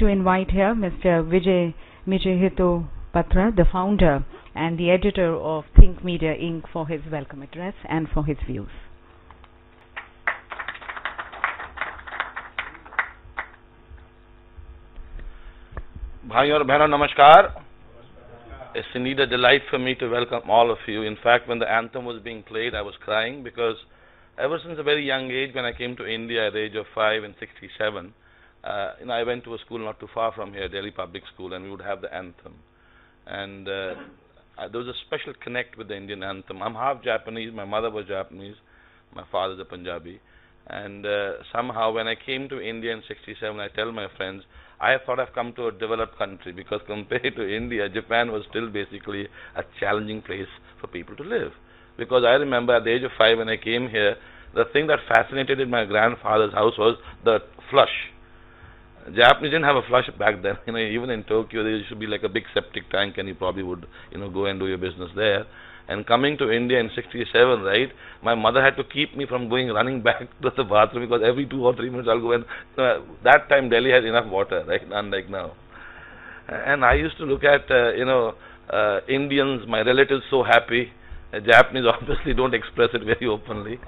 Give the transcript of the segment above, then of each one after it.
to invite here Mr. Vijay Michihito Batra, the founder and the editor of Think Media Inc. for his welcome address and for his views. Bhai aur namaskar. It's indeed a delight for me to welcome all of you. In fact, when the anthem was being played, I was crying because ever since a very young age, when I came to India at the age of 5 and 67, uh, I went to a school not too far from here, Delhi Public School, and we would have the anthem. And uh, there was a special connect with the Indian anthem. I'm half Japanese, my mother was Japanese, my father's a Punjabi. And uh, somehow, when I came to India in 67, I tell my friends, I thought I've come to a developed country because compared to India, Japan was still basically a challenging place for people to live. Because I remember at the age of five when I came here, the thing that fascinated in my grandfather's house was the flush. Japanese didn't have a flush back then. You know, even in Tokyo, there to be like a big septic tank, and you probably would, you know, go and do your business there. And coming to India in 67, right, my mother had to keep me from going running back to the bathroom because every two or three minutes I'll go and, uh, that time Delhi has enough water, right, unlike now. And I used to look at, uh, you know, uh, Indians, my relatives so happy. Uh, Japanese obviously don't express it very openly.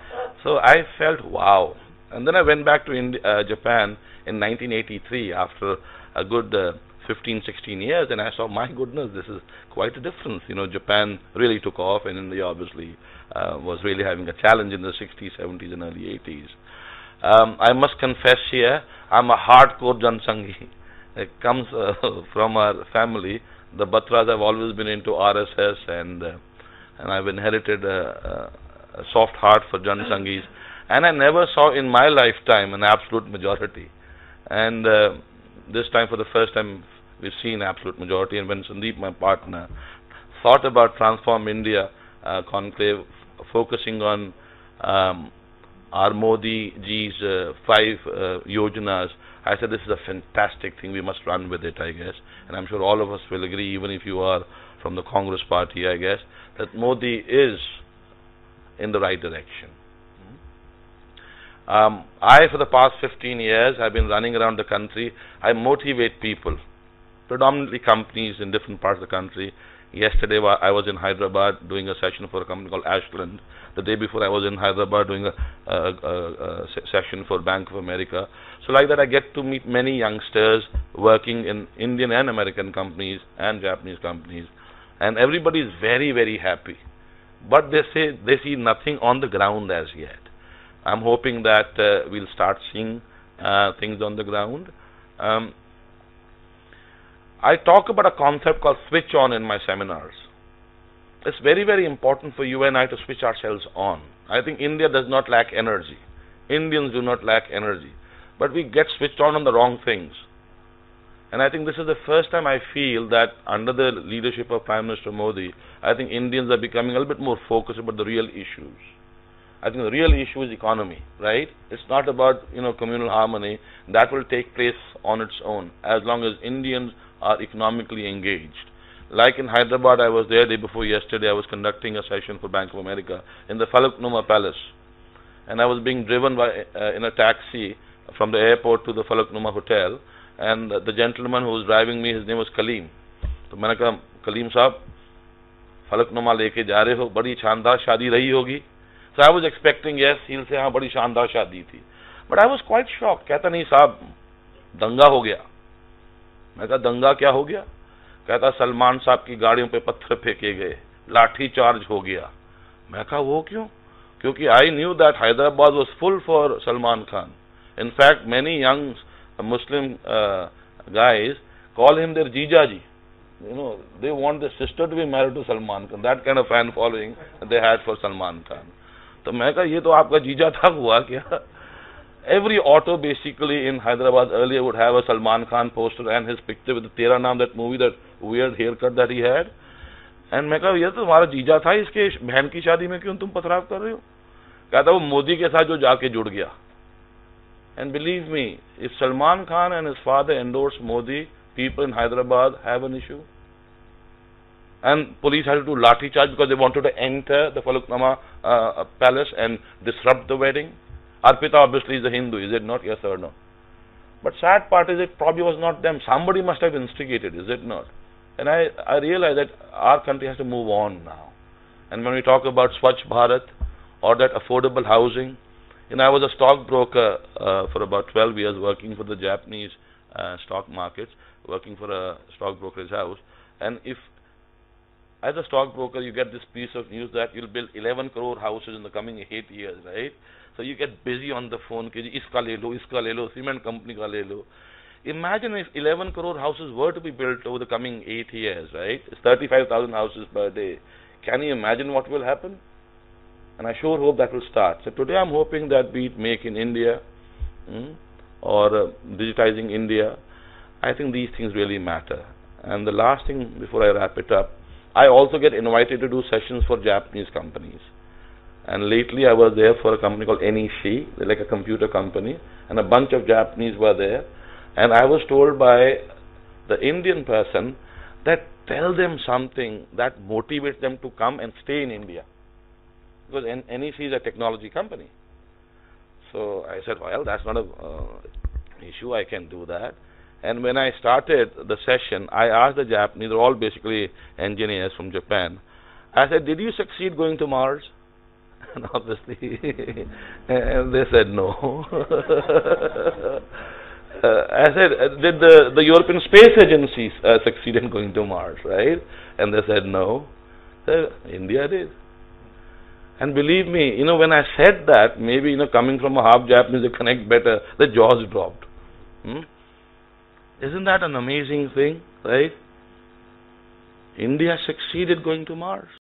So I felt, wow. And then I went back to uh, Japan in 1983 after a good uh, 15, 16 years, and I saw, my goodness, this is quite a difference. You know, Japan really took off, and India obviously uh, was really having a challenge in the 60s, 70s, and early 80s. Um, I must confess here, I'm a hardcore Jansanghi. It comes uh, from our family. The Batras have always been into RSS, and uh, and I've inherited a, a, a soft heart for Jansanghis. And I never saw in my lifetime an absolute majority. And uh, this time, for the first time, we've seen absolute majority. And when Sandeep, my partner, thought about Transform India uh, conclave, focusing on um, our Modi ji's uh, five uh, yojanas, I said this is a fantastic thing. We must run with it, I guess. And I'm sure all of us will agree, even if you are from the Congress party, I guess, that Modi is in the right direction. Um, I, for the past 15 years, have been running around the country. I motivate people, predominantly companies in different parts of the country. Yesterday, I was in Hyderabad doing a session for a company called Ashland. The day before, I was in Hyderabad doing a, a, a, a session for Bank of America. So, like that, I get to meet many youngsters working in Indian and American companies and Japanese companies, and everybody is very, very happy. But they say they see nothing on the ground as yet. I'm hoping that uh, we'll start seeing uh, things on the ground. Um, I talk about a concept called switch on in my seminars. It's very, very important for you and I to switch ourselves on. I think India does not lack energy. Indians do not lack energy. But we get switched on on the wrong things. And I think this is the first time I feel that under the leadership of Prime Minister Modi, I think Indians are becoming a little bit more focused about the real issues. I think the real issue is economy, right? It's not about, you know, communal harmony. That will take place on its own as long as Indians are economically engaged. Like in Hyderabad, I was there day before yesterday, I was conducting a session for Bank of America in the Falaknuma Palace. And I was being driven by, uh, in a taxi from the airport to the Falaknuma Hotel. And uh, the gentleman who was driving me, his name was Kaleem. तो मैंने कहा कलीम साहब फलकनुमा लेके जा रहे हो बड़ी शानदार शादी रही होगी So I was expecting yes हिल से हाँ बड़ी शानदार शादी थी। But I was quite shock कहता, नहीं साहब, दंगा हो गया। मैं कहा, दंगा क्या हो गया? कहता, सलमान साहब की गाड़ियों पे पत्थर फेंके गए। लाठी चार्ज हो गया। मैं कहा, वो क्यों? क्योंकि I knew that Hyderabad was full for Salman Khan. In fact many young Muslim guys call him their jija ji you know they want the sister to be married to Salman Khan that kind of fan following they had for Salman Khan तो मैं कहा, ये तो आपका जीजा था, हुआ क्या? Every auto basically in Hyderabad early would have a Salman Khan poster and his picture with Tera Naam that movie that weird hair cut that he had and मैं कहा, ये तो तुम्हारा जीजा था, इसके बहन की शादी में क्यों तुम पथराव कर रहे हो? कहता वो मोदी के साथ जो जाके जुड़ गया. And believe me if Salman Khan and his father endorse Modi people in Hyderabad have an issue and police had to do lathi charge because they wanted to enter the Falaknuma uh, palace and disrupt the wedding. Arpita obviously is a Hindu, is it not? Yes or no? But sad part is it probably was not them. Somebody must have instigated, is it not? And I, I realize that our country has to move on now. And when we talk about Swachh Bharat or that affordable housing, you know, I was a stockbroker uh, for about 12 years working for the Japanese uh, stock markets, working for a stockbroker's house. And if, as a stockbroker, you get this piece of news that you'll build 11 crore houses in the coming eight years, right? So you get busy on the phone, कि इसका ले लो, इसका ले लो, cement company का ले लो. Imagine if 11 crore houses were to be built over the coming eight years, right? It's 35,000 houses per day. Can you imagine what will happen? And I sure hope that will start. So today I'm hoping that be it Make in India hmm, or uh, digitizing India, I think these things really matter. And the last thing before I wrap it up, I also get invited to do sessions for Japanese companies. And lately I was there for a company called NEC, like a computer company, and a bunch of Japanese were there. And I was told by the Indian person that tell them something that motivates them to come and stay in India. Because NEC is a technology company. So I said, well, that's not an uh, issue, I can do that. And when I started the session, I asked the Japanese, they're all basically engineers from Japan. I said, did you succeed going to Mars? And obviously, and they said no. uh, I said, uh, did the, the European Space Agency uh, succeed in going to Mars, right? And they said no. So India did. And believe me, you know, when I said that, maybe, you know, coming from a half Japanese, they connect better, the jaws dropped. Hmm? Isn't that an amazing thing, right? India succeeded going to Mars.